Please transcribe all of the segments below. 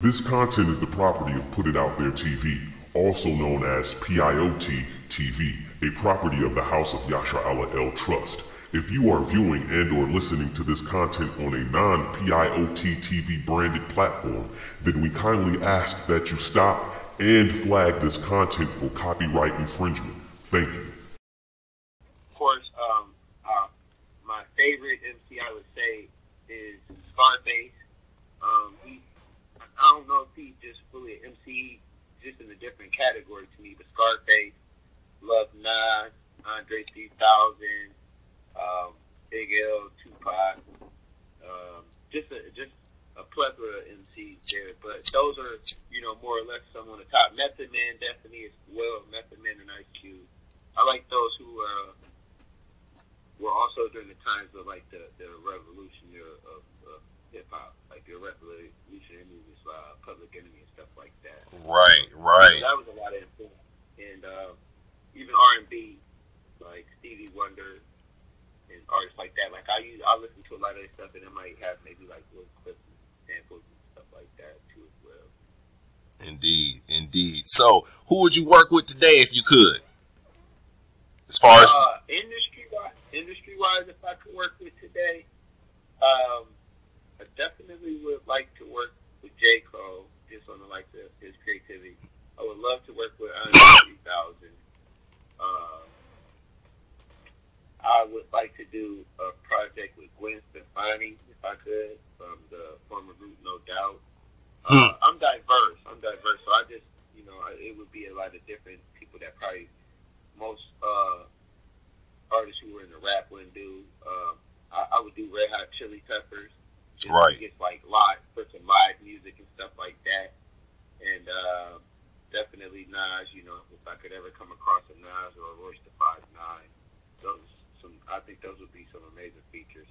This content is the property of Put It Out There TV, also known as PIOT TV, a property of the House of Yasha Allah El Trust. If you are viewing and or listening to this content on a non-PIOT TV branded platform, then we kindly ask that you stop and flag this content for copyright infringement. Thank you. Of course, um, uh, my favorite MC I would say is Scarface. Um, I don't know if he's just fully an MC, just in a different category to me, but Scarface, Love Nas, Andre 3000, um, Big L, Tupac, um, just a, just a plethora of MCs there. But those are, you know, more or less some on the top. Method Man definitely as well. Method Man and Ice Cube. I like those who uh, were also during the times of like the, the revolution of, of, of hip hop, like the revolutionary movements, uh, Public Enemy and stuff like that. Right, right. So that was a lot of influence, and uh, even R and B, like Stevie Wonder and artists like that. Like I use, I listen to a lot of their stuff, and it might have maybe like little clips and samples and stuff like that too as well. Indeed, indeed. So, who would you work with today if you could? As far as uh, industry wise, industry wise, if I could work with today, um, I definitely would like to work with J Cole, just on the like the, his creativity. I would love to work with Andre 3000. Uh, I would like to do a project with Gwen Stefani, if I could, from the former group No Doubt. Uh, I'm diverse. I'm diverse, so I just, you it would be a lot of different people that probably most uh, artists who were in the rap wouldn't do. Um, I, I would do Red Hot Chili Peppers. Right. Get like live, for some live music and stuff like that. And uh, definitely Nas. You know, if I could ever come across a Nas or a Royce the Five Nine, those some. I think those would be some amazing features.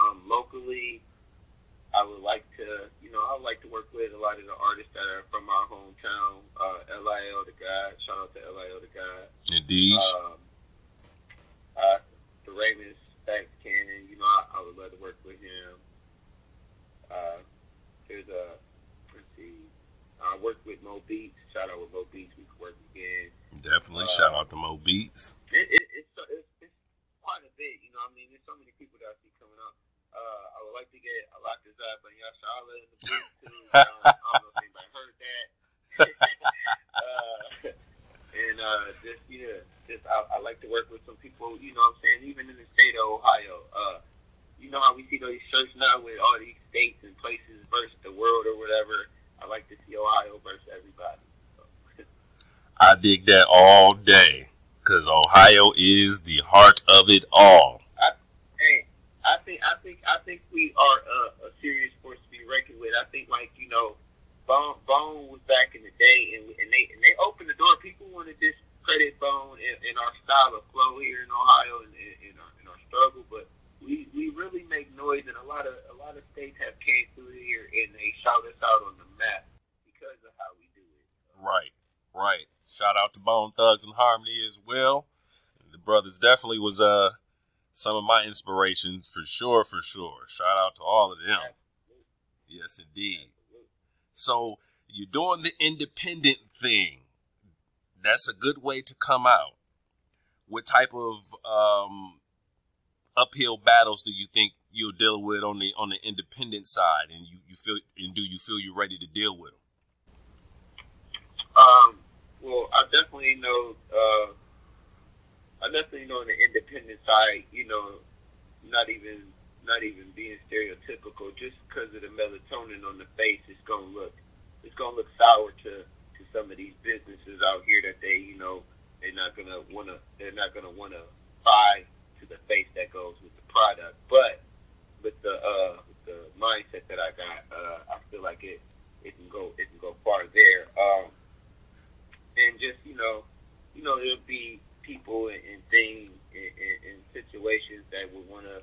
Um, locally, I would like to, you know, I would like to work with a lot of the artists that are from our hometown. Uh, LIL the God, shout out to LIL the Um, uh, the Ravens, Stacks Cannon, you know, I, I would love to work with him. Uh, there's a, let's see, I worked with Mo Beats. Shout out with Mo Beats. We could work again. definitely. uh, shout out to Mo Beats. It, it, it's, it's, it's quite a bit, you know. I mean, there's so many people that I see coming up. Uh, I would like to get a lot of Zab and Yashala in the booth too don't, I don't know if anybody heard that. uh, and uh, just yeah, just I, I like to work with some people. You know, what I'm saying even in the state of Ohio. Uh, you know how we see those shirts now with all these states and places versus the world or whatever. I like to see Ohio versus everybody. So. I dig that all day because Ohio is the heart of it all. Hey, I think I think I think we are a, a serious force to be reckoned with. I think like you know, Bone Bone was back in the day, and and they and they opened the door. People want to discredit Bone in, in our style of flow here in Ohio and in, in, our, in our struggle, but we we really make noise, and a lot of a lot of states have came through here and they shout us out on the map because of how we do it. Right, right. Shout out to Bone Thugs-n-Harmony as well. The brothers definitely was uh some of my inspiration for sure, for sure. Shout out to all of them. Yes, indeed. So you're doing the independent thing. That's a good way to come out. What type of um, uphill battles do you think you'll deal with on the on the independent side, and you, you feel and do you feel you're ready to deal with them? Um, well, I definitely know. Uh, I definitely know on the independent side, you know, not even not even being stereotypical, just because of the melatonin on the face, it's gonna look it's gonna look sour to to some of these businesses out here that they, you know, they're not gonna wanna they're not gonna wanna buy the face that goes with the product, but with the uh with the mindset that I got, uh, I feel like it it can go it can go far there. Um, and just you know, you know, there'll be people and, and things and, and, situations that would want to,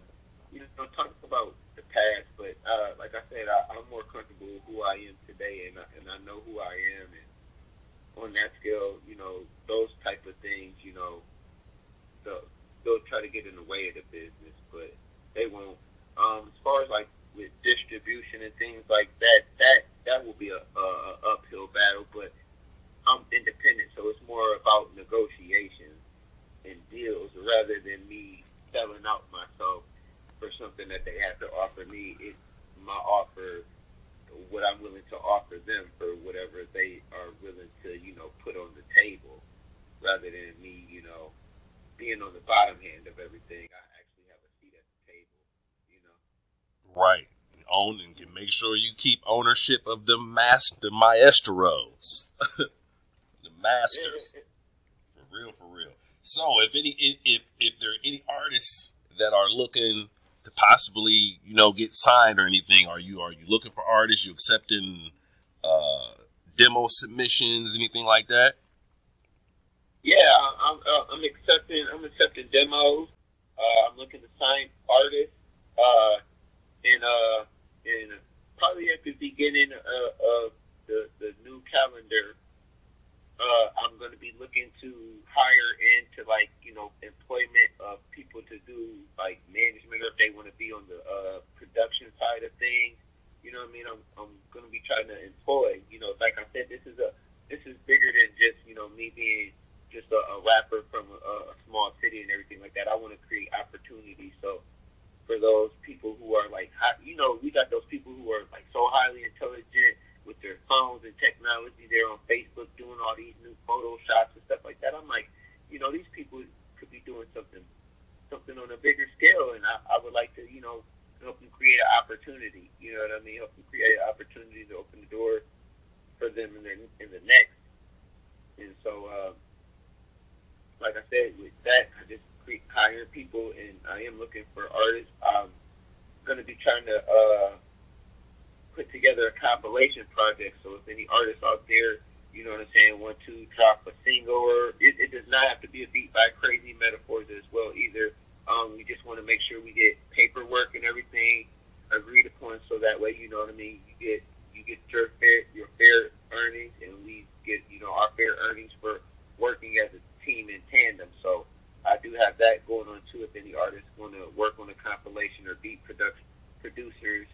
you know, talk about the past. But uh, like I said, I, I'm more comfortable with who I am today, and I, and I know who I am. And on that scale, you know, those type of things, you know, they'll, they'll try to get in the way of the business, but they won't. Um, as far as like with distribution and things like that, that that will be a, a, a uphill battle. But I'm independent, so it's more about negotiations and deals rather than me selling out myself for something that they have to offer me. It's my offer, what I'm willing to offer them for whatever they are willing to, you know, put on the table, rather than me, you know, being on the bottom end of everything. I actually have a seat at the table, you know. Right. Own and can make sure you keep ownership of the master maestros, the masters. for real, for real. So, if any, if if there are any artists that are looking to possibly, you know, get signed or anything? Are you are you looking for artists? You accepting uh, demo submissions, anything like that? Yeah, I'm uh, I'm accepting I'm accepting demos. Uh, I'm looking to sign artists, uh, and uh, and probably at the beginning of the the new calendar, uh, I'm going to be looking to hire into like you know employment of people to do like management or if they want to be on the uh, production side of things. You know what I mean? I'm I'm going to be trying to employ. You know, like I said, this is a this is bigger than just you know me being just a, a rapper from a, a small city and everything like that. I want to create opportunities. So for those people who are like, you know, we got those people who are like so highly intelligent with their phones and technology. They're on Facebook doing all these new photoshops and stuff like that. I'm like, you know, these people could be doing something something on a bigger scale, and I, I would like to, you know, help them create an opportunity. You know what I mean? Help them create an opportunity to open the door for them in the in the next. And so, uh, like I said, with that, I just hire people, and I am looking for artists. I'm going to be trying to. Uh, put together a compilation project. So if any artists out there, you know what I'm saying, want to drop a single, or it, it does not have to be a beat by crazy metaphors as well either. Um, we just want to make sure we get paperwork and everything agreed upon, so that way, you know what I mean, you get you get your fair your fair earnings, and we get you know our fair earnings for working as a team in tandem. So I do have that going on too. If any artists want to work on a compilation or beat production producers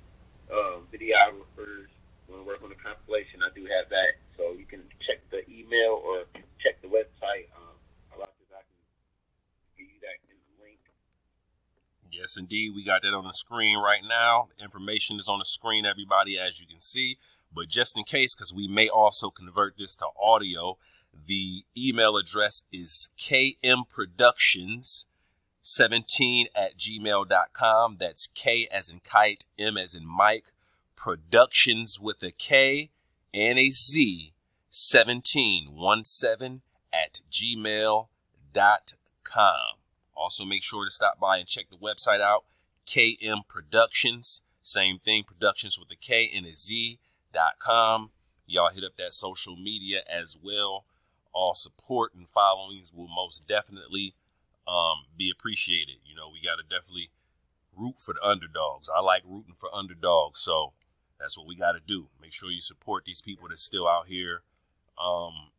um, videographers want to work on the compilation, I do have that. So you can check the email or check the website. Um, a lot of I can give you that in the link. We got that on the screen right now. Information is on the screen, everybody, as you can see. But just in case, because we may also convert this to audio, the email address is kmproduktionz 17 at gmail.com. That's K as in kite, M as in Mike, productions with a K and a Z, 17, 17 at gmail.com. Also, make sure to stop by and check the website out, KM Produktionz. Same thing, productions with a K and a Z dot com. Y'all hit up that social media as well. All support and followings will most definitely um, be appreciated. You know, we got to definitely root for the underdogs. I like rooting for underdogs, so that's what we got to do. Make sure you support these people that's still out here um,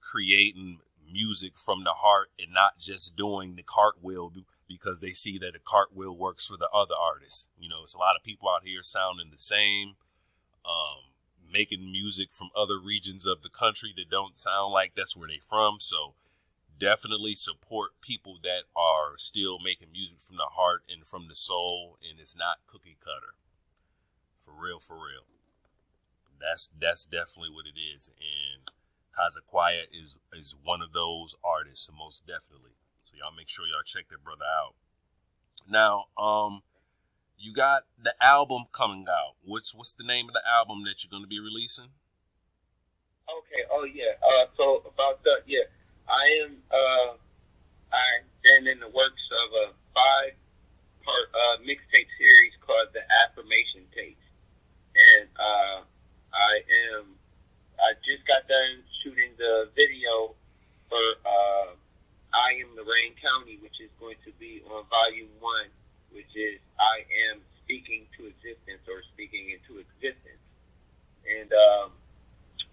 creating music from the heart and not just doing the cartwheel because they see that the cartwheel works for the other artists. You know, it's a lot of people out here sounding the same, um, making music from other regions of the country that don't sound like that's where they're from. So definitely support people that are still making music from the heart and from the soul and it's not cookie cutter for real for real that's that's definitely what it is and KazaQya is is one of those artists most definitely. So y'all make sure y'all check that brother out. Now um you got the album coming out. What's what's the name of the album that you're going to be releasing? Okay oh yeah uh so about that, yeah I am uh, I've been in the works of a five part uh, mixtape series called the Affirmation Tapes, and uh, I am I just got done shooting the video for uh, I am Lorain County, which be on volume one, which is I am speaking to existence or speaking into existence, and um,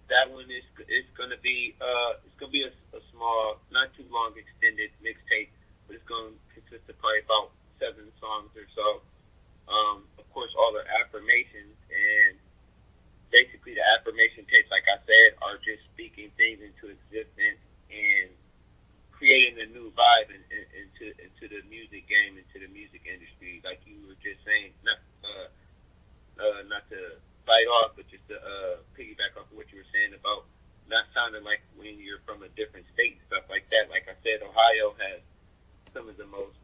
that one is is going to be uh, it's going to be a, a, small, not too long, extended mixtape, but it's going to consist of probably about seven songs or so. Um, of course, all the affirmations, and basically the affirmation tapes, like I said, are just speaking things into existence and creating a new vibe into the music game, into the music industry. Like you were just saying, not uh, uh, not to bite off, but just to uh, piggyback off of what you were saying about not sounding like when you're from a different state and stuff like that. Like I said, Ohio has some of the most